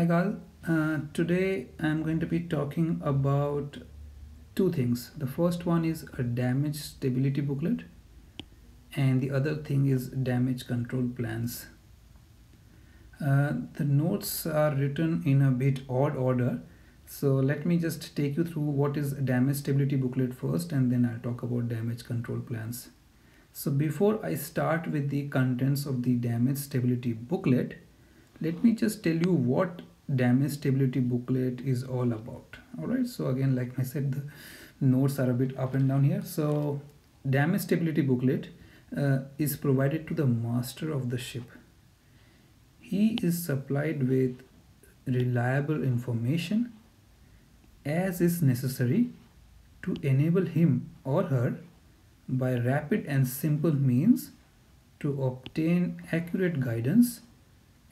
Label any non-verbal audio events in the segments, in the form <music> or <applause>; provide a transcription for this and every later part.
Hi guys, uh, today I'm going to be talking about two things. The first one is a damage stability booklet and the other thing is damage control plans. Uh, the notes are written in a bit odd order so let me just take you through what is damage stability booklet first and then I'll talk about damage control plans. So before I start with the contents of the damage stability booklet, let me just tell you what damage stability booklet is all about. All right so again like i said the notes are a bit up and down here. So damage stability booklet uh, is provided to the master of the ship. He is supplied with reliable information as is necessary to enable him or her by rapid and simple means to obtain accurate guidance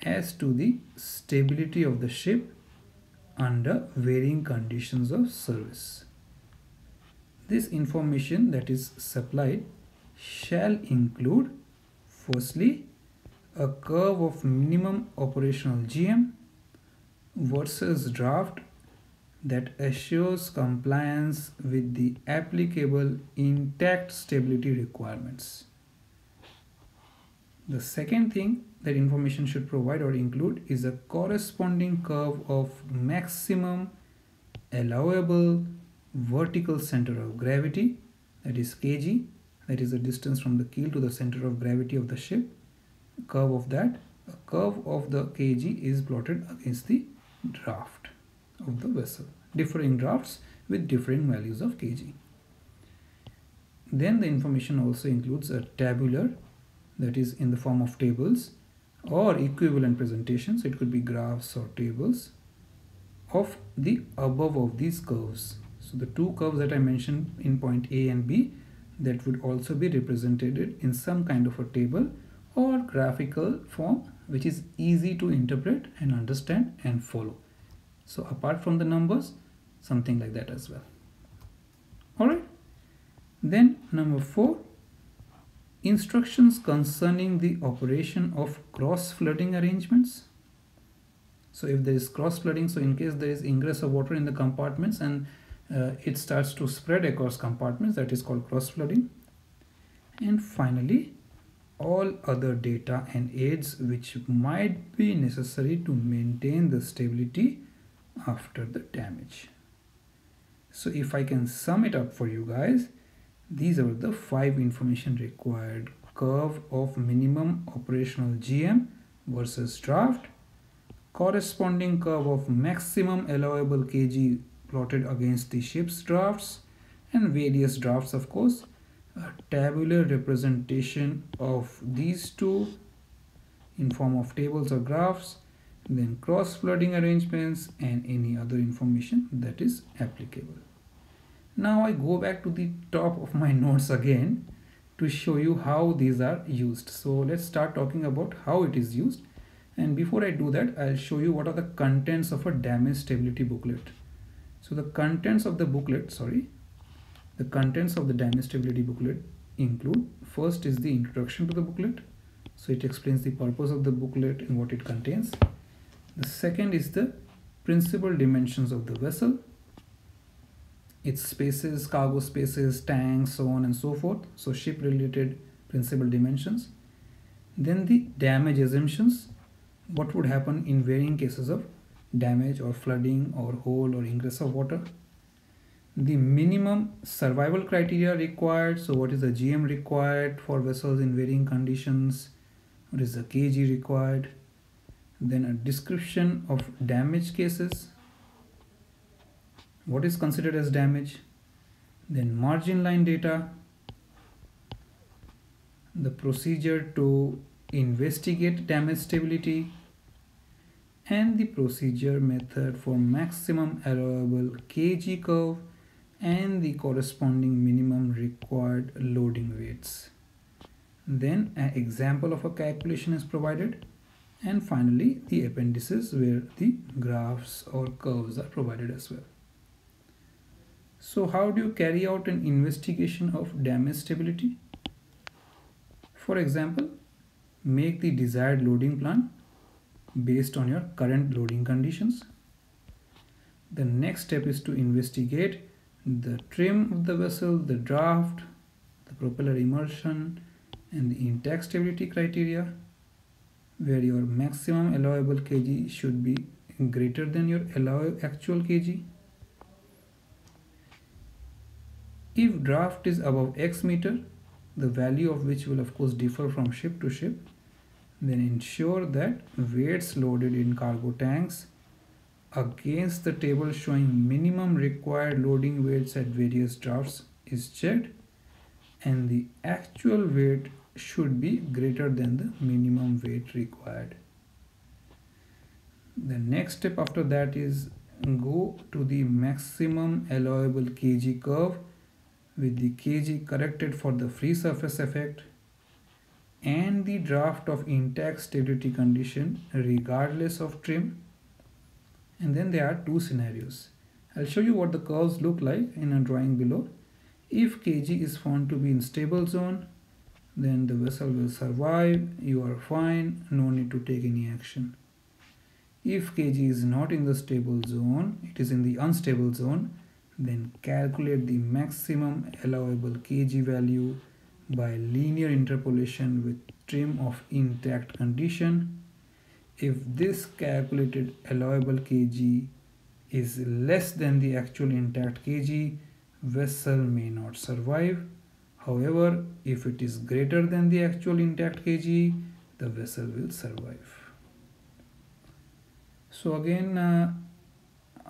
as to the stability of the ship under varying conditions of service. This information that is supplied shall include firstly a curve of minimum operational GM versus draft that assures compliance with the applicable intact stability requirements. The second thing that information should provide or include is a corresponding curve of maximum allowable vertical center of gravity that is kg that is the distance from the keel to the center of gravity of the ship. Curve of that a curve of the kg is plotted against the draft of the vessel. Differing drafts with differing values of kg. Then the information also includes a tabular that is in the form of tables or equivalent presentations. It could be graphs or tables of the above of these curves. So the two curves that i mentioned in point a and b that would also be represented in some kind of a table or graphical form which is easy to interpret and understand and follow. So apart from the numbers something like that as well. All right. Then number four instructions concerning the operation of cross flooding arrangements. So if there is cross flooding so in case there is ingress of water in the compartments and uh, it starts to spread across compartments that is called cross flooding and finally all other data and aids which might be necessary to maintain the stability after the damage. So if i can sum it up for you guys these are the five information required. Curve of minimum operational GM versus draft. Corresponding curve of maximum allowable kg plotted against the ship's drafts and various drafts of course. A tabular representation of these two in form of tables or graphs then cross flooding arrangements and any other information that is applicable. Now I go back to the top of my <laughs> notes again to show you how these are used. So let's start talking about how it is used. And before I do that, I'll show you what are the contents of a damage stability booklet. So the contents of the booklet, sorry, the contents of the damage stability booklet include first is the introduction to the booklet. So it explains the purpose of the booklet and what it contains. The second is the principal dimensions of the vessel its spaces, cargo spaces, tanks, so on and so forth. So ship related principal dimensions. Then the damage assumptions. What would happen in varying cases of damage or flooding or hole or ingress of water. The minimum survival criteria required. So what is the GM required for vessels in varying conditions? What is the KG required? Then a description of damage cases what is considered as damage then margin line data the procedure to investigate damage stability and the procedure method for maximum allowable kg curve and the corresponding minimum required loading weights then an example of a calculation is provided. And finally the appendices where the graphs or curves are provided as well so how do you carry out an investigation of damage stability? For example, make the desired loading plan, based on your current loading conditions. The next step is to investigate the trim of the vessel, the draft, the propeller immersion and the intact stability criteria where your maximum allowable kg should be greater than your allowable actual kg. If draft is above x meter, the value of which will of course differ from ship to ship, then ensure that weights loaded in cargo tanks against the table showing minimum required loading weights at various drafts is checked and the actual weight should be greater than the minimum weight required. The next step after that is go to the maximum allowable kg curve with the kg corrected for the free surface effect and the draft of intact stability condition regardless of trim and then there are two scenarios. I'll show you what the curves look like in a drawing below. If kg is found to be in stable zone then the vessel will survive, you are fine, no need to take any action. If kg is not in the stable zone, it is in the unstable zone, then calculate the maximum allowable kg value by linear interpolation with trim of intact condition. If this calculated allowable kg is less than the actual intact kg, vessel may not survive. However, if it is greater than the actual intact kg, the vessel will survive. So again, uh,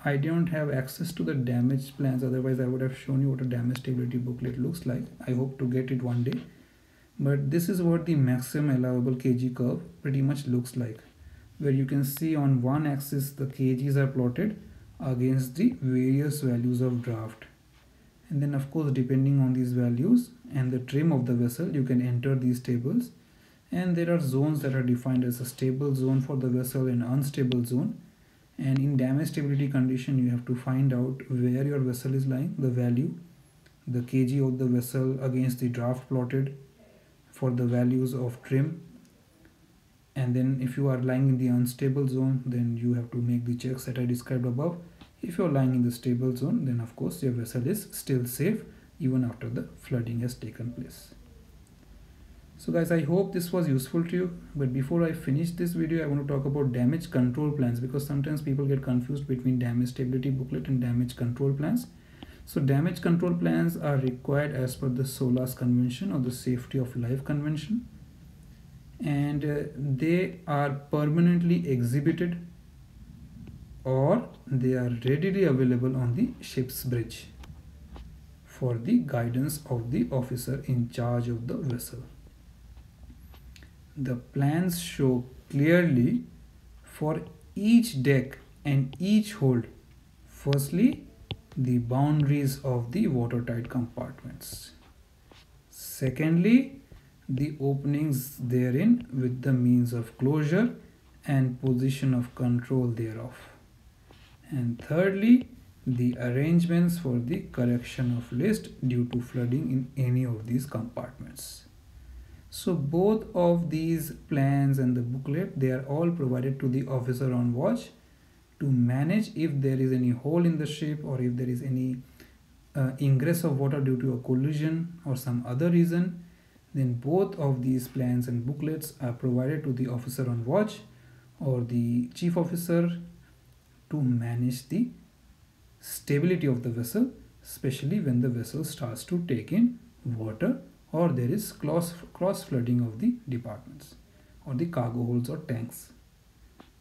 I don't have access to the damage plans otherwise I would have shown you what a damage stability booklet looks like. I hope to get it one day. But this is what the maximum allowable kg curve pretty much looks like where you can see on one axis the kgs are plotted against the various values of draft and then of course depending on these values and the trim of the vessel you can enter these tables and there are zones that are defined as a stable zone for the vessel and unstable zone and in damage stability condition you have to find out where your vessel is lying the value the kg of the vessel against the draft plotted for the values of trim. And then if you are lying in the unstable zone then you have to make the checks that I described above. If you're lying in the stable zone then of course your vessel is still safe even after the flooding has taken place so guys i hope this was useful to you. But before i finish this video i want to talk about damage control plans because sometimes people get confused between damage stability booklet and damage control plans. So damage control plans are required as per the SOLAS convention or the safety of life convention. And uh, they are permanently exhibited or they are readily available on the ship's bridge for the guidance of the officer in charge of the vessel the plans show clearly for each deck and each hold. Firstly the boundaries of the watertight compartments. Secondly the openings therein with the means of closure and position of control thereof. And thirdly the arrangements for the correction of list due to flooding in any of these compartments so both of these plans and the booklet, they are all provided to the officer on watch to manage if there is any hole in the ship or if there is any uh, ingress of water due to a collision or some other reason. Then both of these plans and booklets are provided to the officer on watch or the chief officer to manage the stability of the vessel especially when the vessel starts to take in water or there is cross, cross flooding of the departments or the cargo holds or tanks.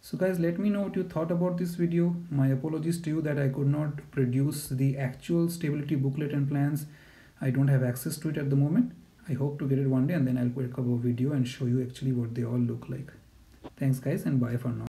So guys let me know what you thought about this video. My apologies to you that I could not produce the actual stability booklet and plans. I don't have access to it at the moment. I hope to get it one day and then I'll put a video and show you actually what they all look like. Thanks guys and bye for now.